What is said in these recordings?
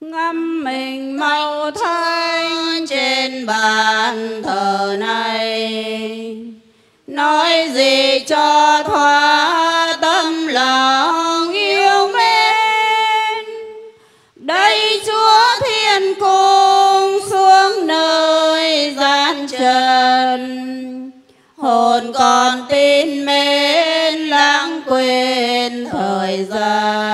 ngâm mình màu thanh trên bàn thờ này. Nói gì cho thoa tâm lòng yêu mến. Đây chúa thiên cung xuống nơi gian trần. Hồn còn tin mến lãng quên thời gian.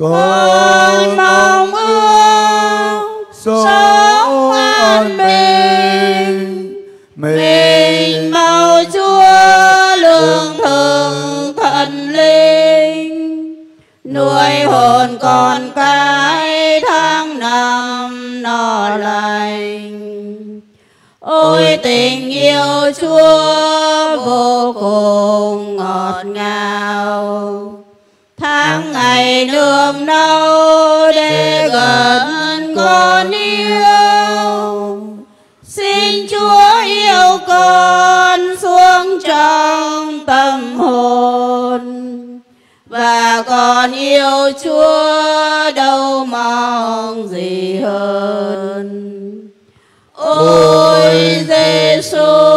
Con mong ước sống an bình. Mình mau Chúa lương thường thần linh. Nuôi hồn con cái tháng năm no lành. Ôi tình yêu chúa vô cùng ngọt ngào nương nâu để gần con yêu. xin chúa yêu con xuống trong tâm hồn. Và con yêu chúa đâu mong gì hơn. Ôi Giêsu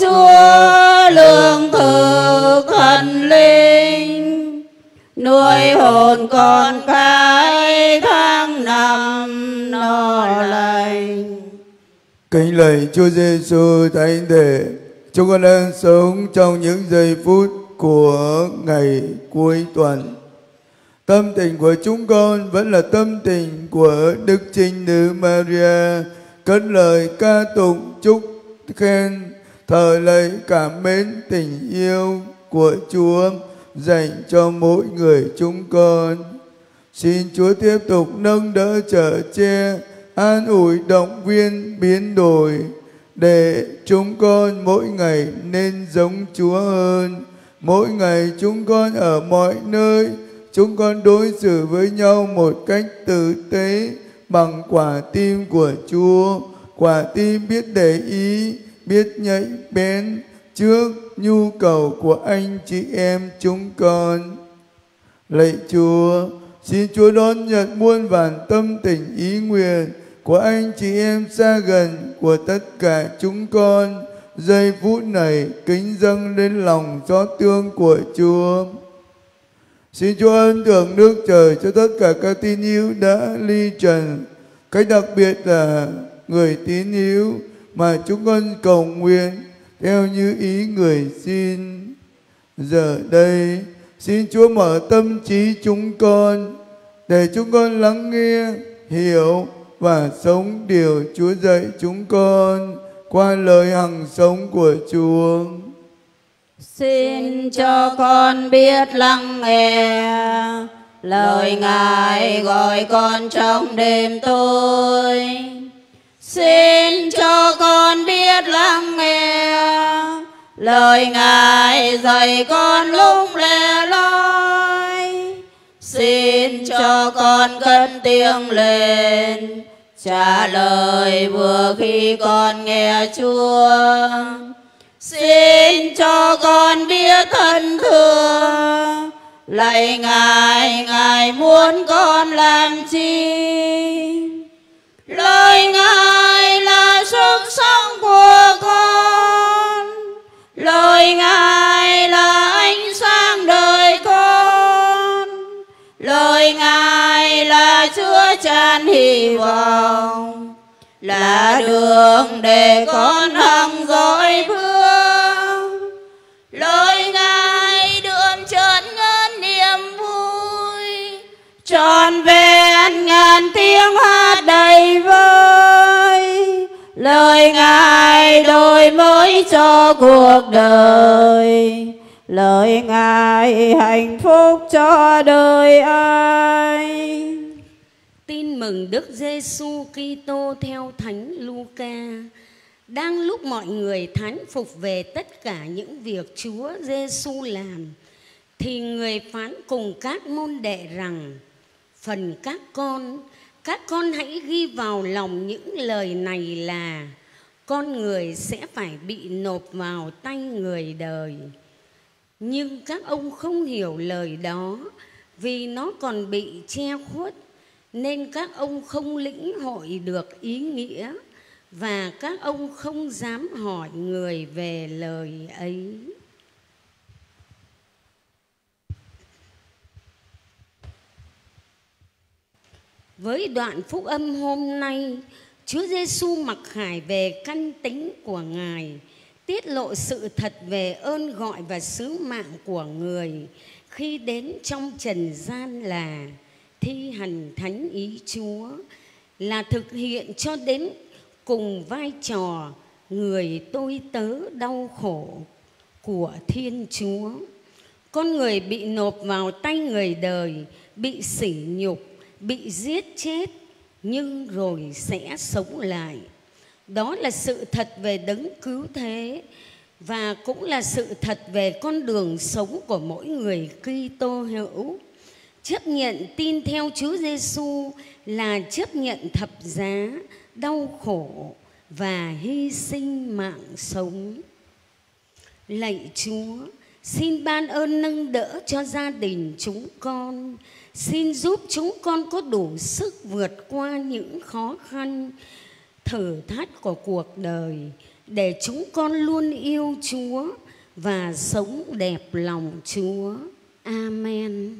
Chúa lương thực thần linh nuôi hồn con cái tháng năm no lành Kính lạy Chúa Giêsu Thánh Thể, chúng con đang sống trong những giây phút của ngày cuối tuần. Tâm tình của chúng con vẫn là tâm tình của Đức Trinh Nữ Maria, cất lời ca tụng chúc khen, thờ lấy cảm mến tình yêu của Chúa dành cho mỗi người chúng con. Xin Chúa tiếp tục nâng đỡ trở che, an ủi động viên biến đổi để chúng con mỗi ngày nên giống Chúa hơn. Mỗi ngày chúng con ở mọi nơi, chúng con đối xử với nhau một cách tử tế bằng quả tim của Chúa. Quả tim biết để ý, biết nhạy bén trước nhu cầu của anh chị em chúng con. Lạy Chúa, xin Chúa đón nhận muôn vàn tâm tình ý nguyện của anh chị em xa gần của tất cả chúng con giây phút này kính dâng lên lòng xót thương của Chúa. Xin Chúa ân thưởng nước trời cho tất cả các tín hữu đã ly trần, cách đặc biệt là người tín hữu mà chúng con cầu nguyện theo như ý người xin. Giờ đây, xin Chúa mở tâm trí chúng con để chúng con lắng nghe, hiểu và sống điều Chúa dạy chúng con qua lời hằng sống của Chúa. Xin cho con biết lắng nghe lời Ngài gọi con trong đêm tối. Xin cho con biết lắng nghe lời Ngài dạy con lúc lẻ loi. Xin cho con cất tiếng lên trả lời vừa khi con nghe Chúa. Xin cho con biết thân thương lạy Ngài, Ngài muốn con làm chi? Vọng, là đường để con hằng dõi bước. Lời Ngài đường trơn ngân niềm vui, tròn vẹn ngàn tiếng hát đầy vơi. Lời Ngài đổi mới cho cuộc đời, lời Ngài hạnh phúc cho đời ai. Mừng Đức Giêsu Kitô theo Thánh Luca. Đang lúc mọi người thán phục về tất cả những việc Chúa Giêsu làm, thì người phán cùng các môn đệ rằng: Phần các con, các con hãy ghi vào lòng những lời này là con người sẽ phải bị nộp vào tay người đời. Nhưng các ông không hiểu lời đó vì nó còn bị che khuất nên các ông không lĩnh hội được ý nghĩa và các ông không dám hỏi người về lời ấy. Với đoạn phúc âm hôm nay, Chúa Giêsu mặc khải về căn tính của Ngài, tiết lộ sự thật về ơn gọi và sứ mạng của người khi đến trong trần gian là thi hành thánh ý Chúa, là thực hiện cho đến cùng vai trò người tôi tớ đau khổ của Thiên Chúa. Con người bị nộp vào tay người đời, bị sỉ nhục, bị giết chết, nhưng rồi sẽ sống lại. Đó là sự thật về đấng cứu thế và cũng là sự thật về con đường sống của mỗi người Kitô hữu. Chấp nhận tin theo Chúa Giêsu là chấp nhận thập giá, đau khổ và hy sinh mạng sống. Lạy Chúa, xin ban ơn nâng đỡ cho gia đình chúng con. Xin giúp chúng con có đủ sức vượt qua những khó khăn, thử thách của cuộc đời để chúng con luôn yêu Chúa và sống đẹp lòng Chúa. Amen.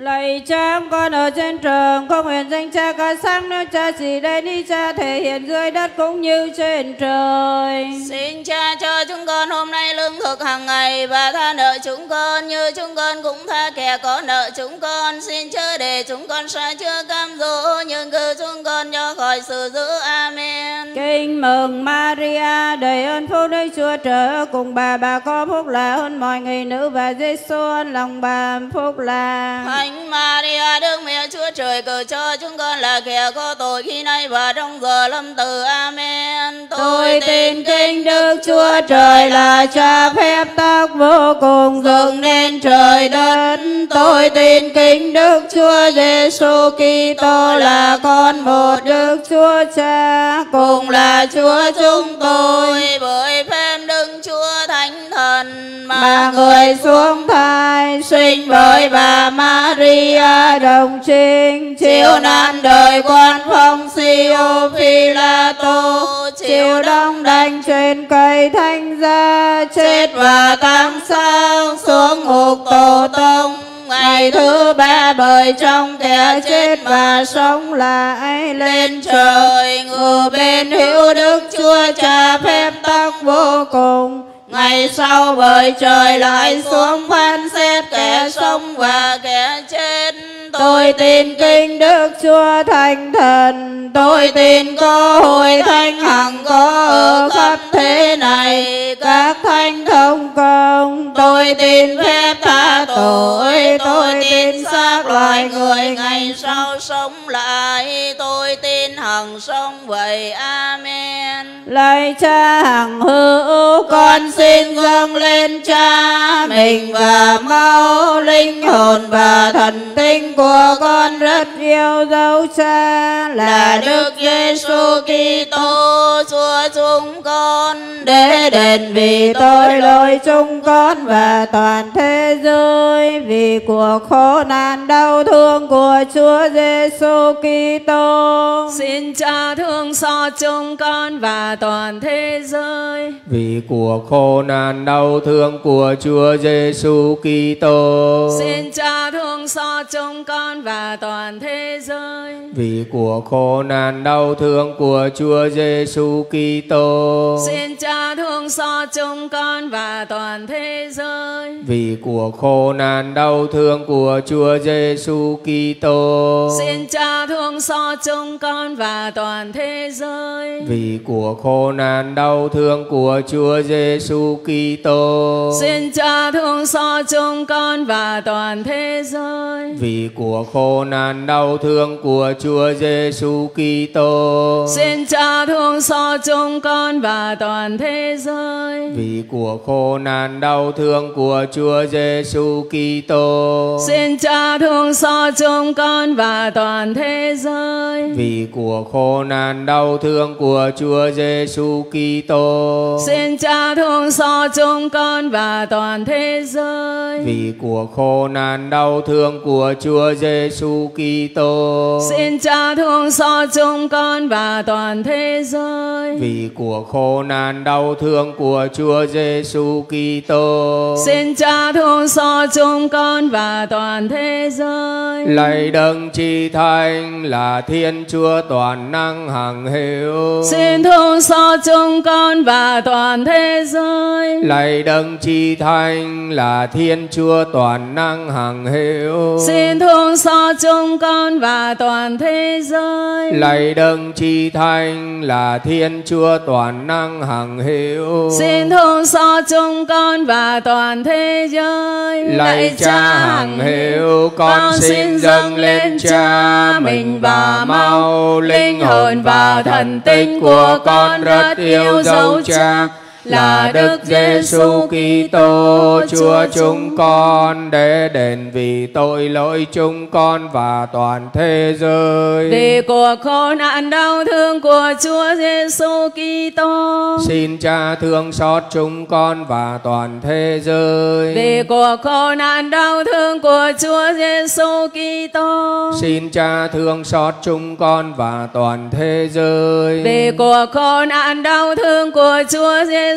Lạy cha con ở trên trời, con nguyện danh cha ca sáng nước cha chỉ đây đi cha thể hiện dưới đất cũng như trên trời. Xin cha cho chúng con hôm nay lương thực hàng ngày và tha nợ chúng con như chúng con cũng tha kẻ có nợ chúng con. Xin chớ để chúng con sai chưa cam dỗ nhưng cứ chúng con cho khỏi sự dữ. Amen. Kinh mừng Maria đầy ơn phúc Đức Chúa Trời cùng bà bà có phúc là hơn mọi người nữ và Giêsu lòng bà phúc là. Thánh Maria Đức Mẹ Chúa Trời cầu cho chúng con là kẻ có tội khi nay và trong giờ lâm tử. Amen. Tôi tin kinh Đức Chúa Trời là cha phép tác vô cùng dựng nên trời đất. Tôi tin kinh Đức Chúa Giêsu Kitô là con một Đức Chúa Cha cùng là Chúa chúng tôi. Bởi phép Đức Chúa Thánh Thần Mà người xuống thai sinh bởi bà Maria đồng trinh. Chịu nạn đời quan phong siêu phi la tô chịu đóng đành trên cây thanh gia chết và tam sang xuống ngục tổ tông. Ngày thứ ba bởi trong kẻ chết và sống lại lên trời. Ngự bên hữu đức chúa cha phép tắc vô cùng ngày sau bởi trời lại xuống phán xét kẻ sống và kẻ chết. Tôi tin kinh đức chúa thánh thần. Tôi tin có hội thánh hằng có ở khắp thế này. Các thánh thông công, tôi tin phép tha tội. Tôi tin xác loài người ngày sau sống lại. Tôi tin hằng sống vậy. Amen. Lạy cha hằng hữu con xin dâng lên cha mình và máu linh hồn và thần tinh của con rất yêu dấu cha là Đức Giêsu Kitô, Chúa chúng con, để đền vì tội lỗi chúng con và toàn thế giới. Vì cuộc khổ nạn đau thương của Chúa Giêsu Kitô, Xin cha thương xót chúng con và toàn thế giới. Vì cuộc khổ nạn đau thương của Chúa Giêsu Kitô. Xin cha thương xót chúng con và toàn thế giới. Vì cuộc khổ nạn đau thương của Chúa Giêsu Kitô. Xin cha thương xót chúng con và toàn thế giới. Vì cuộc khổ nạn đau thương của Chúa Giêsu Kitô. Xin cha thương xót chúng con và toàn thế giới. Vì cuộc khổ nạn đau thương của Chúa Giêsu Kitô. Xin cha thương xót chúng con và toàn thế giới. Vì của khổ nạn đau thương của Chúa Giêsu Kitô. Xin cha thương xót chúng con và toàn thế giới. Vì của khổ nạn đau thương của Chúa Giêsu Kitô. Xin cha thương xót chúng con và toàn thế giới. Vì của khổ nạn đau thương của Chúa Giêsu Kitô xin cha thương xót chúng con và toàn thế giới. Vì của khổ nạn đau thương của Chúa Giêsu Kitô xin cha thương xót chúng con và toàn thế giới. Vì của khổ nạn đau thương của Chúa Giêsu Kitô xin cha thương xót chúng con và toàn thế giới. Lạy đấng chi thánh là Thiên Chúa toàn năng hằng hữu. Xin thương xót chúng con và toàn thế giới. Lạy đấng chi thánh là Thiên Chúa toàn năng hằng hữu. Xin thương xót chúng con và toàn thế giới. Lạy đấng chi thánh là Thiên Chúa toàn năng hằng hữu. Xin thương xót chúng con và toàn thế giới. Lạy cha hằng hữu con xin dâng lên cha mình và mau linh hồn và thần tích của con rất yêu dấu cha là Đức Giêsu Kitô Chúa chúng con để đền vì tội lỗi chúng con và toàn thế giới. Vì cuộc khổ nạn đau thương của Chúa Giêsu Kitô. Xin Cha thương xót chúng con và toàn thế giới. Vì cuộc khổ nạn đau thương của Chúa Giêsu Kitô. Xin Cha thương xót chúng con và toàn thế giới. Vì cuộc khổ nạn đau thương của Chúa Giêsu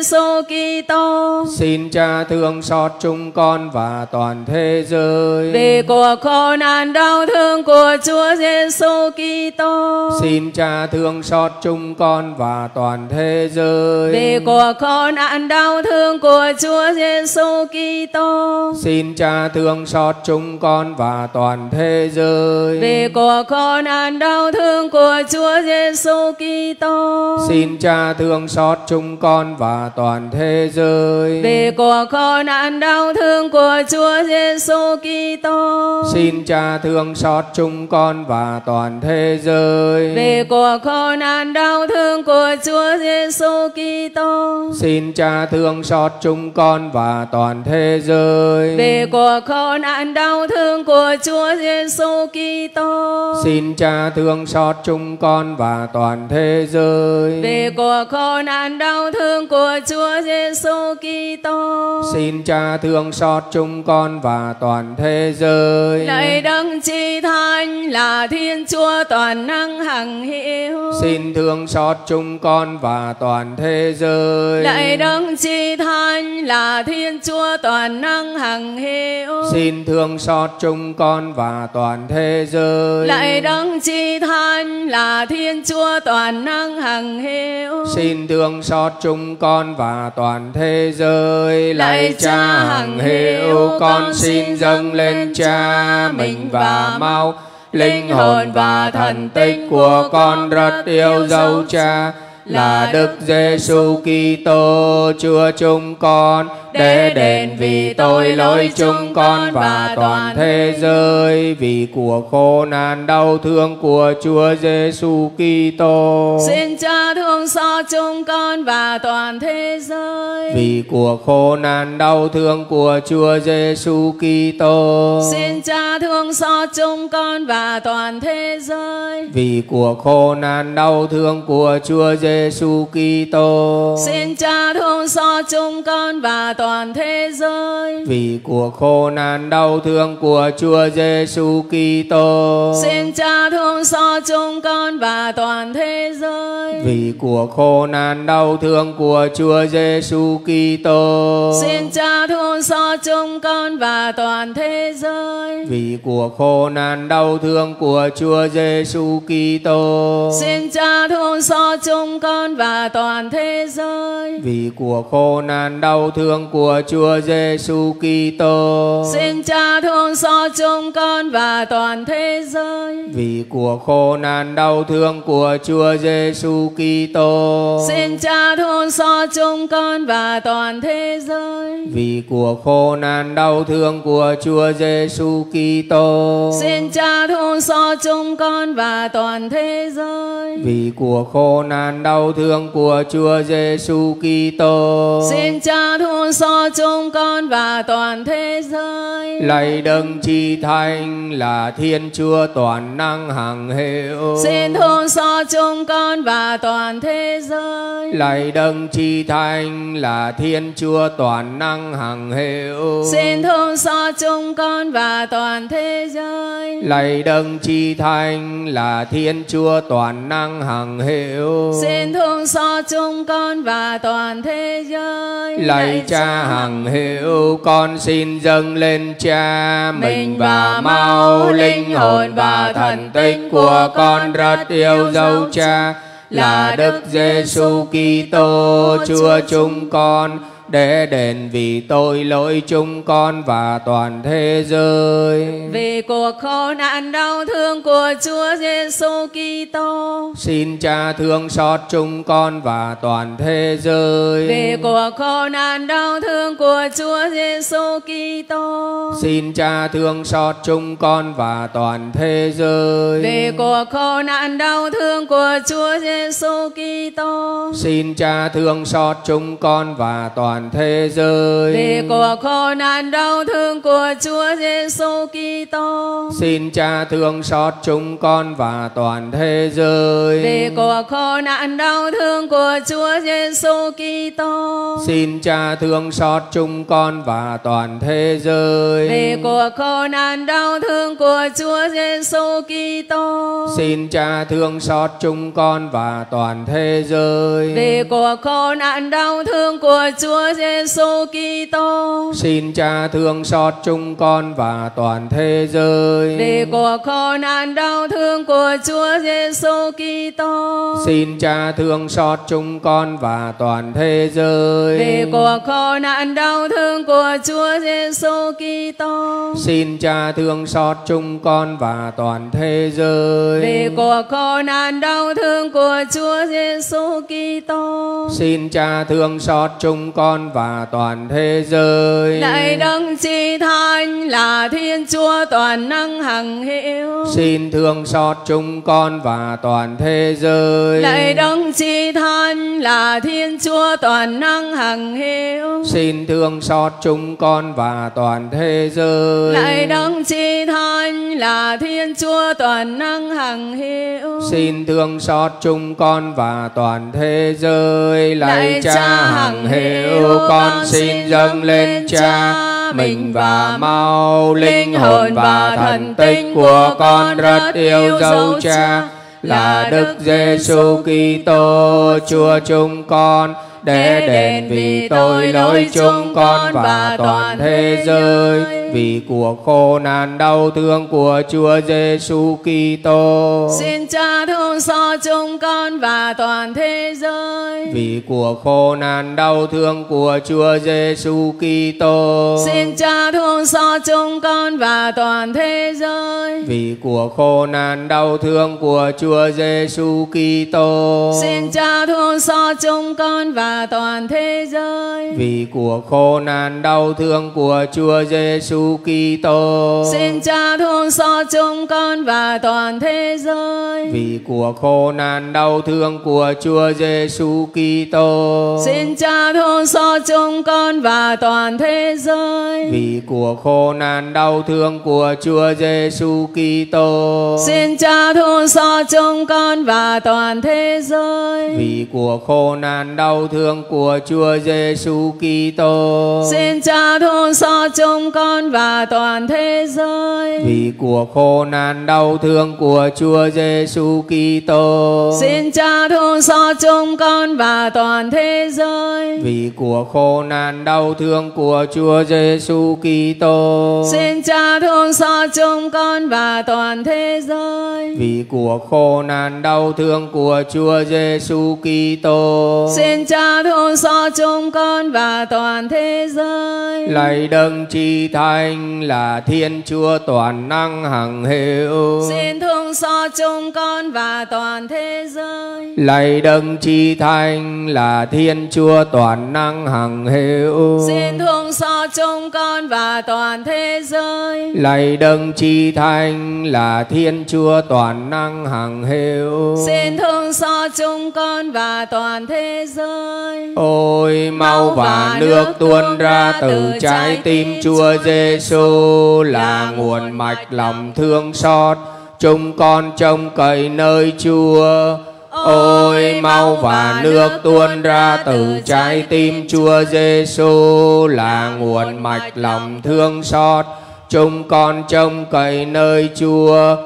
Kitô. Xin Cha thương xót chúng con và toàn thế giới. Vì cuộc khổ nạn đau thương của Chúa Giêsu Kitô. Xin Cha thương xót chúng con và toàn thế giới. Vì cuộc khổ nạn đau thương của Chúa Giêsu Kitô. Xin Cha thương xót chúng con và toàn thế giới. Vì cuộc khổ nạn đau thương của Chúa Giêsu Kitô. Xin Cha thương xót chúng con và toàn thế giới. Vì cuộc khổ nạn đau thương của Chúa Giêsu Kitô. Xin Cha thương xót chúng con và toàn thế giới. Vì cuộc khổ nạn đau thương của Chúa Giêsu Kitô. Xin Cha thương xót chúng con và toàn thế giới. Vì cuộc khổ nạn đau thương của Chúa Giêsu Kitô. Xin Cha thương xót chúng con và toàn thế giới. Vì cuộc khổ nạn đau thương của Chúa Giêsu Kitô. Xin Cha thương xót chúng con và toàn thế giới. Lạy đấng chi thánh là Thiên Chúa toàn năng hằng hữu. Xin thương xót chúng con và toàn thế giới. Lạy đấng chi thánh là Thiên Chúa toàn năng hằng hữu. Xin thương xót chúng con và toàn thế giới. Lạy đấng chi thánh là Thiên Chúa toàn năng hằng hữu. Xin thương xót chúng con và toàn thế giới. Lạy Cha hằng hữu, con xin dâng lên Cha mình và mau linh hồn và thần tích của con rất yêu dấu Cha, là Đức Giêsu Kitô, Chúa chúng con để đền vì tội lỗi chúng con và toàn thế giới vì của khổ nạn đau thương của Chúa Giêsu Kitô Xin Cha thương xót chúng con và toàn thế giới. vì của khổ nạn đau thương của Chúa Giêsu Kitô Xin Cha thương xót chúng con và toàn thế giới. vì của khổ nạn đau thương của Chúa Giêsu Kitô Xin Cha thương xót chúng con và toàn thế giới. vì của khổ nạn đau thương của Chúa Giêsu Kitô Xin Cha thương xót chúng con và toàn thế giới. vì của khổ nạn đau thương của Chúa Giêsu Kitô Xin Cha thương xót chúng con và toàn thế giới. vì của khổ nạn đau thương của Chúa Giêsu Kitô Xin Cha thương xót chúng con và toàn thế giới. vì của khổ nạn đau thương của Chúa Giêsu Kitô. Xin Cha thương xót chúng con và toàn thế giới. Vì của khổ nạn đau thương của Chúa Giêsu Kitô. Xin Cha thương xót chúng con và toàn thế giới. Vì của khổ nạn đau thương của Chúa Giêsu Kitô. Xin Cha thương xót chúng con và toàn thế giới. Vì của khổ nạn đau thương của Chúa Giêsu Kitô. Xin Cha thương xót chúng con và toàn thế giới. Lạy đấng chi thánh là Thiên Chúa toàn năng hằng hữu. Xin thương xót chúng con và toàn thế giới. Lạy đấng chi thánh là Thiên Chúa toàn năng hằng hữu. Xin thương xót chúng con và toàn thế giới. Lạy đấng chi thánh là Thiên Chúa toàn năng hằng hữu. Xin thương xót chúng con và toàn thế giới. Lạy Cha hằng hữu, con xin dâng lên Cha mình và mau linh hồn và thần tích của con rất yêu dấu Cha là Đức Giêsu Kitô Chúa chúng con để đền vì tội lỗi chúng con và toàn thế giới. Vì cuộc khổ nạn đau thương của Chúa Giêsu Kitô. Xin Cha thương xót chúng con và toàn thế giới. Vì cuộc khổ nạn đau thương của Chúa Giêsu Kitô. Xin Cha thương xót chúng con và toàn thế giới. Vì cuộc khổ nạn đau thương của Chúa Giêsu Kitô. Xin Cha thương xót chúng con và toàn thế giới. Vì cuộc khổ nạn đau thương của Chúa Giêsu Kitô. Xin Cha thương xót chúng con và toàn thế giới. Vì cuộc khổ nạn đau thương của Chúa Giêsu Kitô. Xin Cha thương xót chúng con và toàn thế giới. Vì cuộc khổ nạn đau thương của Chúa Giêsu Kitô. Xin Cha thương xót chúng con và toàn thế giới. Vì cuộc khổ nạn đau thương của Chúa Giêsu Kitô. Xin Cha thương xót chúng con và toàn thế giới. Vì cuộc khổ nạn đau thương của Chúa Giêsu Kitô. Xin Cha thương xót chúng con và toàn thế giới. Vì cuộc khổ nạn đau thương của Chúa Giêsu Kitô. Xin Cha thương xót chúng con và toàn thế giới. Vì cuộc khổ nạn đau thương của Chúa Giêsu Kitô. Xin Cha thương xót chúng con và toàn thế giới. Lạy đấng chi thánh là Thiên Chúa toàn năng hằng hữu. Xin thương xót chúng con và toàn thế giới. Lạy đấng chi thánh là Thiên Chúa toàn năng hằng hữu. Xin thương xót chúng con và toàn thế giới. Lạy đấng chi thánh là Thiên Chúa toàn năng hằng hữu. Xin thương xót chúng con và toàn thế giới. Lạy Cha hằng hữu, con xin dâng lên Cha mình và mau linh hồn và thần tích của con rất yêu dấu Cha là Đức Giêsu Kitô Chúa chúng con để đền vì tội lỗi chúng con và toàn thế giới vì của khổ nạn đau thương của Chúa Giêsu Kitô Xin Cha thương xót chúng con và toàn thế giới. vì của khổ nạn đau thương của Chúa Giêsu Kitô Xin Cha thương xót chúng con và toàn thế giới. vì của khổ nạn đau thương của Chúa Giêsu Kitô Xin Cha thương xót chúng con và toàn thế giới. vì của khổ nạn đau thương của Chúa Giêsu Kitô Xin Cha thương xót chúng con và toàn thế giới. vì của khổ nạn đau thương của Chúa Giêsu Kitô Xin Cha thương xót chúng con và toàn thế giới. vì của khổ nạn đau thương của Chúa Giêsu Kitô Xin Cha thương xót chúng con và toàn thế giới. vì của khổ nạn đau thương của Chúa Giêsu Kitô Xin Cha thương xót chúng con và toàn thế giới. Vì của khổ nạn đau thương của Chúa Giêsu Kitô. Xin Cha thương xót chúng con và toàn thế giới. Vì của khổ nạn đau thương của Chúa Giêsu Kitô. Xin Cha thương xót chúng con và toàn thế giới. Vì của khổ nạn đau thương của Chúa Giêsu Kitô. Xin Cha thương xót chúng con và toàn thế giới. Lạy đấng chi thánh là Thiên Chúa toàn năng hằng hữu. Xin thương xót chúng con và toàn thế giới. Lạy đấng chi thánh là Thiên Chúa toàn năng hằng hữu. Xin thương xót chúng con và toàn thế giới. Lạy đấng chi thánh là Thiên Chúa toàn năng hằng hữu. Xin thương xót chúng con và toàn thế giới. Ôi mau và nước tuôn ra từ trái tim Chúa Giêsu Giêsu là nguồn mạch lòng thương xót. Chúng con trông cậy nơi Chúa. Ôi, mau và nước tuôn ra từ trái tim Chúa Giêsu là nguồn mạch lòng thương xót. Chúng con trông cậy nơi Chúa.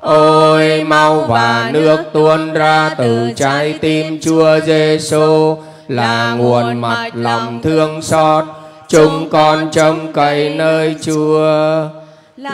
Ôi, mau và nước tuôn ra từ trái tim Chúa Giêsu là nguồn mạch lòng thương xót. Chúng con trông cậy nơi Chúa.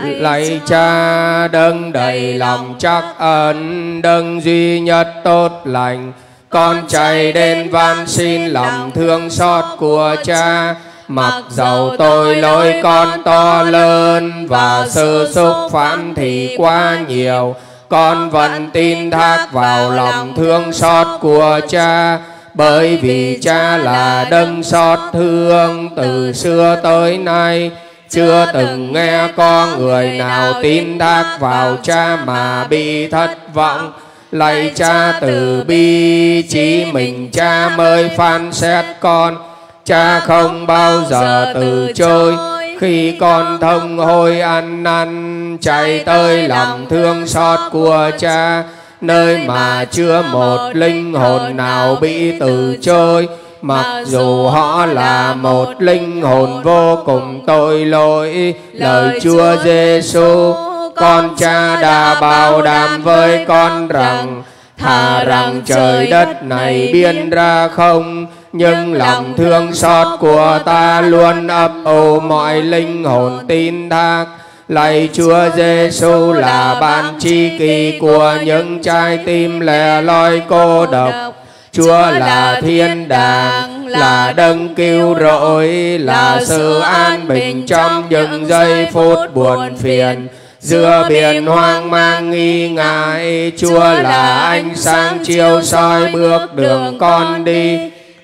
Lạy cha đấng đầy lòng chắc ẩn đấng duy nhất tốt lành. Con chạy đến van xin lòng thương xót của cha. Mặc dầu tôi lỗi con to lớn và sơ xúc phạm thì quá nhiều. con vẫn tin thác vào lòng thương xót của cha bởi vì cha là đấng xót thương từ xưa tới nay. chưa từng nghe có người nào tin thác vào cha mà bị thất vọng. lạy cha từ bi chỉ mình cha mới phán xét con. cha không bao giờ từ chối. khi con thông hôi ăn năn chạy tới lòng thương xót của cha nơi mà chưa một linh hồn nào bị từ chối. mặc dù họ là một linh hồn vô cùng tội lỗi. lời Chúa Giêsu con cha đã bảo đảm với con rằng thà rằng trời đất này biên ra không nhưng lòng thương xót của ta luôn ấp ủ mọi linh hồn tin thác lạy Chúa Giêsu là ban chi kỳ của những trái tim lẻ loi cô độc Chúa là thiên đàng, là đấng cứu rỗi, là sự an bình trong những giây phút buồn phiền. Giữa biển hoang mang nghi ngại, Chúa là ánh sáng chiếu soi bước đường con đi.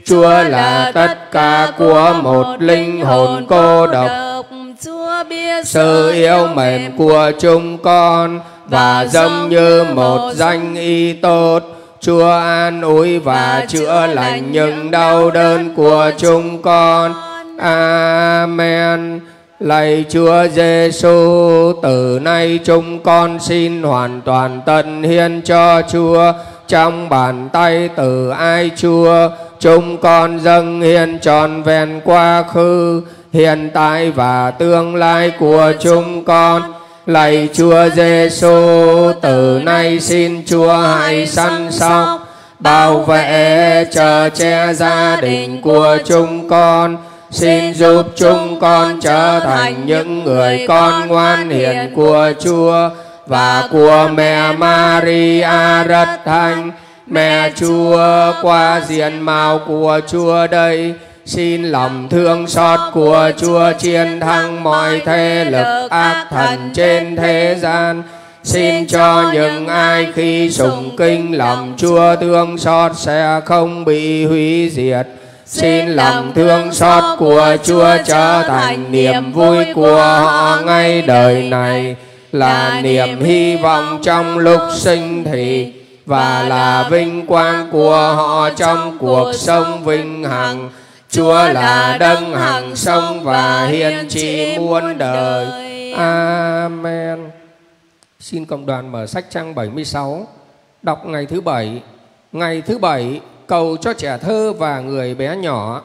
Chúa là tất cả của một linh hồn cô độc. Biết Sự yêu mến của chúng con và giống như một danh y tốt Chúa an ủi và chữa lành những đau đớn của chúng con. Amen. Lạy Chúa Giêsu, từ nay chúng con xin hoàn toàn tận hiến cho Chúa trong bàn tay từ ai Chúa. Chúng con dâng hiến tròn vẹn quá khứ, hiện tại và tương lai của chúng con Lạy Chúa Giêsu, từ nay xin Chúa hãy săn sóc, bảo vệ, chờ che gia đình của chúng con. Xin giúp chúng con trở thành những người con ngoan hiền của Chúa và của mẹ Maria rất thánh. Mẹ Chúa qua diện mạo của Chúa đây Xin lòng thương xót của Chúa chiến thắng mọi thế lực ác thần trên thế gian. Xin cho những ai khi sùng kinh lòng Chúa thương xót sẽ không bị hủy diệt. Xin lòng thương xót của Chúa trở thành niềm vui của họ ngay đời này, là niềm hy vọng trong lúc sinh thì và là vinh quang của họ trong cuộc sống vinh hằng Chúa là đấng hằng sống và hiền trị muôn đời. Amen. Xin cộng đoàn mở sách trang 76, đọc ngày thứ bảy. Ngày thứ bảy, cầu cho trẻ thơ và người bé nhỏ.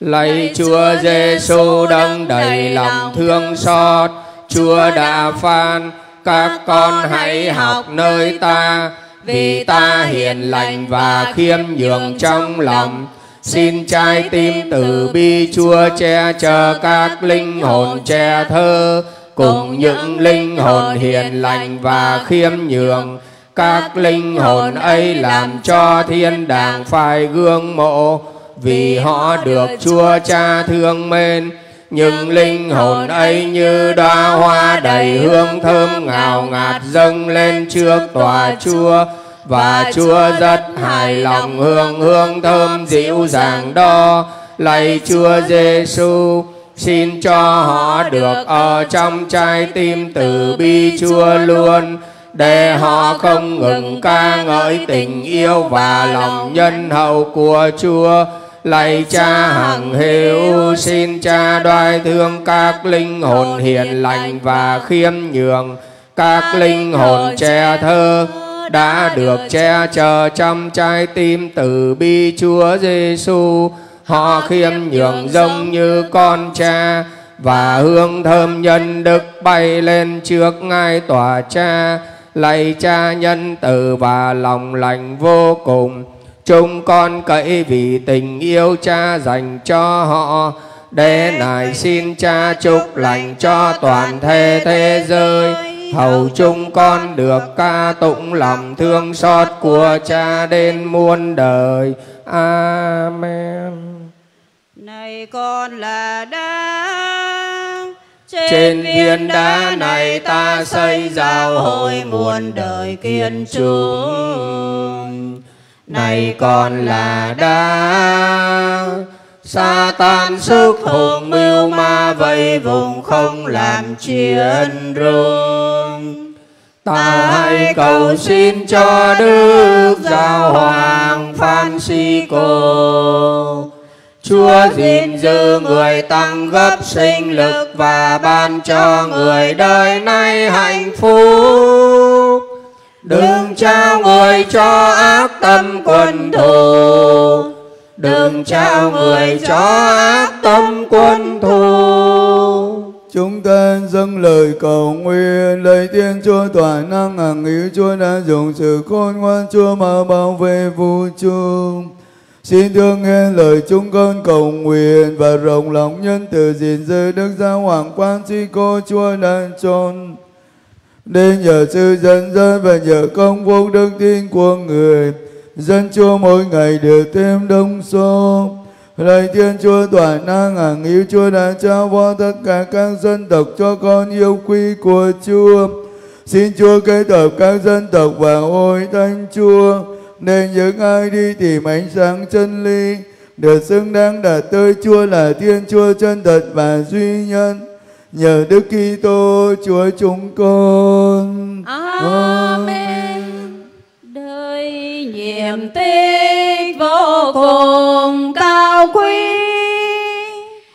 Lạy Chúa Giêsu đấng đầy lòng thương xót, Chúa đã phan các con hãy học nơi ta, vì ta hiền lành và khiêm nhường trong lòng. Xin trái tim từ bi Chúa che chở các linh hồn che thơ, cùng những linh hồn hiền lành và khiêm nhường. Các linh hồn ấy làm cho thiên đàng phải gương mộ, vì họ được Chúa Cha thương mến. Nhưng linh hồn ấy như đóa hoa đầy hương thơm ngào ngạt dâng lên trước tòa Chúa và Chúa rất hài lòng hương hương thơm dịu dàng đó. Lạy Chúa Giêsu, xin cho họ được ở trong trái tim từ bi Chúa luôn để họ không ngừng ca ngợi tình yêu và lòng nhân hậu của Chúa. Lạy cha hằng hiếu, xin cha đoái thương các linh hồn hiền lành và khiêm nhường, các linh hồn trẻ thơ đã được che chở trong trái tim từ bi Chúa Giêsu. Họ khiêm nhường giống như con cha và hương thơm nhân đức bay lên trước ngai tòa cha. Lạy cha nhân từ và lòng lành vô cùng. Chúng con cậy vì tình yêu cha dành cho họ. Để nài xin cha chúc lành cho toàn thể thế giới hầu chúng con được ca tụng lòng thương xót của cha đến muôn đời. amen. Này con là đá trên viên đá này ta xây giáo hội muôn đời kiên chúng. này con là đá sa tan sức hùng mưu ma vây vùng không làm chiến rung. Ta hãy cầu xin cho đức giáo hoàng Francisco Chúa gìn giữ người tăng gấp sinh lực và ban cho người đời nay hạnh phúc. Đừng trao người cho ác tâm quân thù, đừng trao người cho ác tâm quân thù. Chúng ta dâng lời cầu nguyện Lời tiên Chúa toàn năng hằng hữu Chúa đã dùng sự khôn ngoan, Chúa mà bảo vệ vũ trụ. Xin thương nghe lời chúng con cầu nguyện và rộng lòng nhân từ gìn giữ Đức Giáo Hoàng quan chi cô, Chúa đã chọn để nhờ sự dẫn dắt và nhờ công vô đức tin của người dân Chúa mỗi ngày được thêm đông số Lạy Thiên Chúa toàn năng hằng yêu Chúa đã trao cho tất cả các dân tộc cho con yêu quý của Chúa. Xin Chúa kết hợp các dân tộc và hội thánh Chúa, nên những ai đi tìm ánh sáng chân lý, được xứng đáng đạt tới Chúa là Thiên Chúa chân thật và duy nhân. Nhờ Đức Kitô, Chúa chúng con. Amen. Đời tích vô cùng cao quý.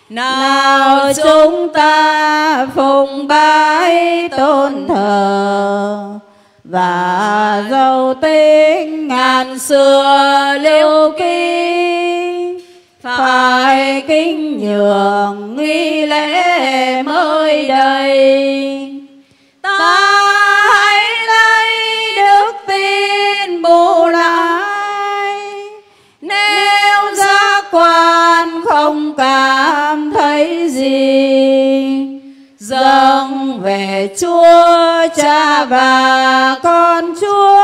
Nào chúng ta phụng bái tôn thờ và dấu tính ngàn xưa liêu ký phải kính nhường nghi lễ mới đây ta dâng về Chúa Cha và con Chúa.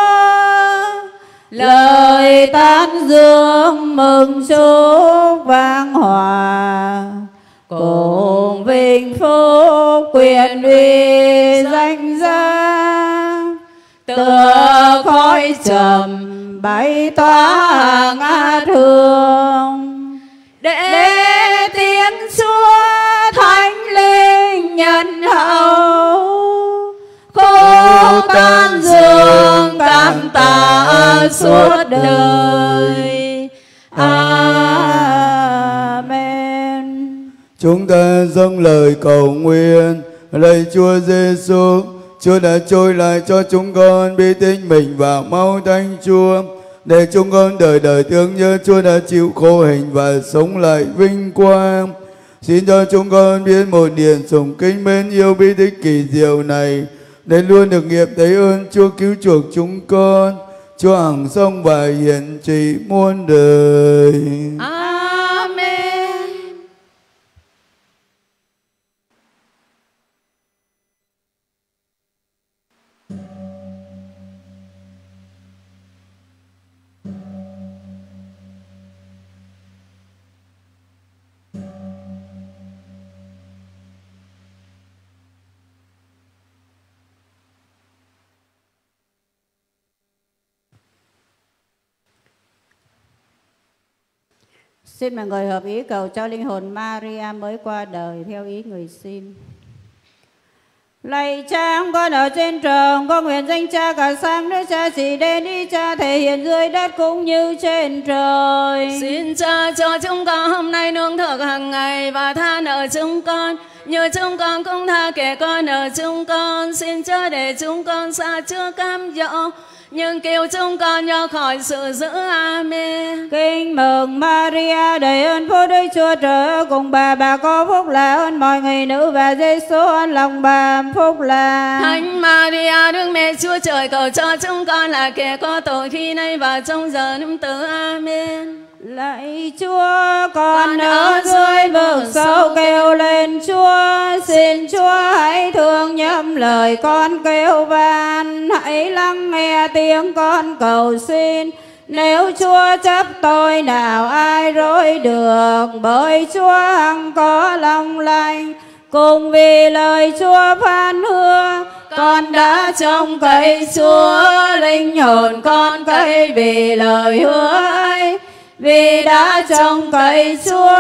Lời tán dương mừng chúc vang hòa. Cùng vinh phúc quyền uy danh giá tựa khói trầm bay tỏa ngát hương cảm tạ suốt đời. Amen. Chúng ta dâng lời cầu nguyện. Lạy Chúa Giêsu, Chúa đã trôi lại cho chúng con biết tích mình và mau thánh Chúa. Để chúng con đời đời thương nhớ Chúa đã chịu khổ hình và sống lại vinh quang. Xin cho chúng con biết một điện sùng kính mến yêu bi tích kỳ diệu này để luôn được nghiệp thấy ơn, Chúa cứu chuộc chúng con. Chúa hằng sông và hiện trị muôn đời. Amen. Xin mọi người hợp ý cầu cho linh hồn Maria mới qua đời theo ý người xin. Lạy cha con ở trên trời, con nguyện danh cha cả sáng nước cha chỉ đến đi cha thể hiện dưới đất cũng như trên trời. Xin cha cho chúng con hôm nay nương thực hàng ngày và tha nợ chúng con như chúng con cũng tha kẻ con nợ chúng con xin cho để chúng con xa chưa cam dỗ nhưng kêu chúng con nhau khỏi sự dữ Amen. Kinh mừng Maria đầy ơn phúc Đức Chúa Trời cùng bà bà có phúc là ơn mọi người nữ và Giêsu ơn lòng bà phúc là Thánh Maria Đức Mẹ Chúa Trời cầu cho chúng con là kẻ có tội khi nay và trong giờ năm tử Amen. Lạy Chúa, con ở dưới vực sâu kêu lên Chúa, xin Chúa hãy thương nhầm lời con kêu van, hãy lắng nghe tiếng con cầu xin. Nếu Chúa chấp tôi nào ai rối được, bởi Chúa hằng có lòng lành. Cùng vì lời Chúa phán hứa, con đã trông cậy Chúa, linh hồn con cậy vì lời hứa ấy vì đã trông cậy Chúa,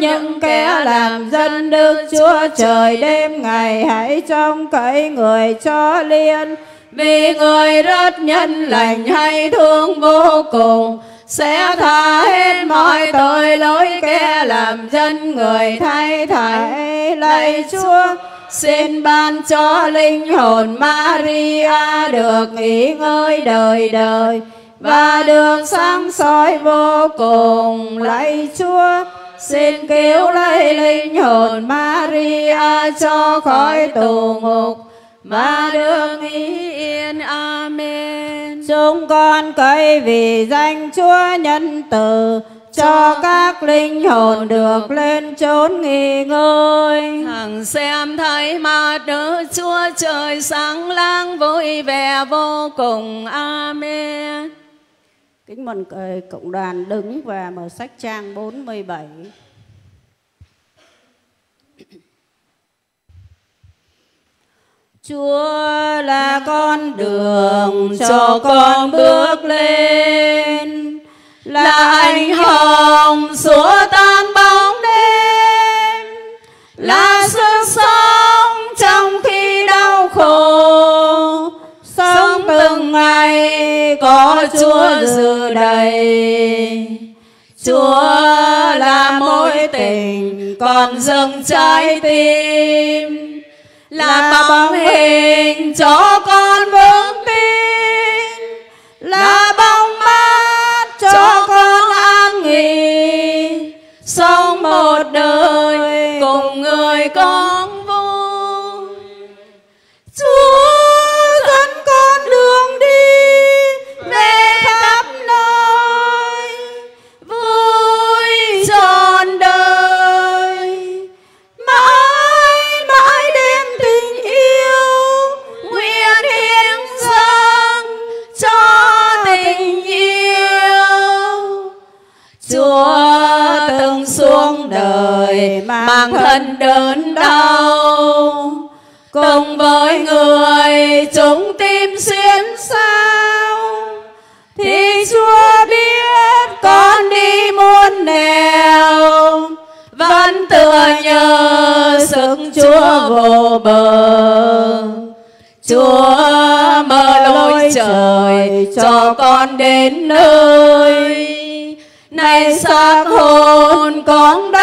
những kẻ làm dân Đức Chúa trời đêm ngày hãy trông cậy người cho liên. Vì người rất nhân lành hay thương vô cùng, sẽ tha hết mọi tội lỗi kẻ làm dân người thay thảy lạy Chúa, xin ban cho linh hồn Maria được nghỉ ngơi đời đời và đường sáng soi vô cùng lạy Chúa. Xin cứu lấy linh hồn Maria cho khỏi tù ngục. Và được yên, Amen. Chúng con cậy vì danh Chúa nhân từ, cho các linh hồn được lên chốn nghỉ ngơi. Hằng xem thấy mặt Đức Chúa trời sáng lang vui vẻ vô cùng, Amen. Kính mời cộng đoàn đứng và mở sách trang 47. Chúa là con đường cho con bước lên. Là anh hồng xua tan bóng đêm. là sức từng có Chúa dự đầy Chúa là mối tình còn dâng trái tim, là bóng hình cho hoàng mang thân đớn đau. Cùng với người chúng tim xuyên sao thì Chúa biết con đi muôn nẻo. Vẫn tựa nhờ sức Chúa vô bờ. Chúa mở lối trời cho con đến nơi. Này xác hồn con đã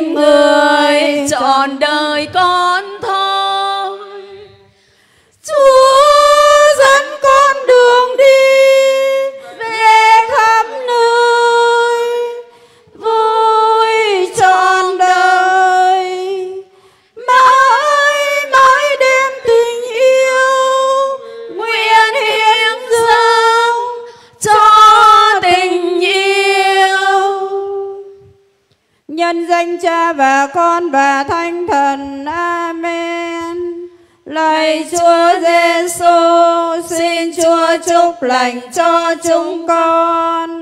mười trọn đời con Cha và Con và Thánh Thần. Amen. Lạy Chúa Giêsu, xin Chúa chúc lành cho chúng con.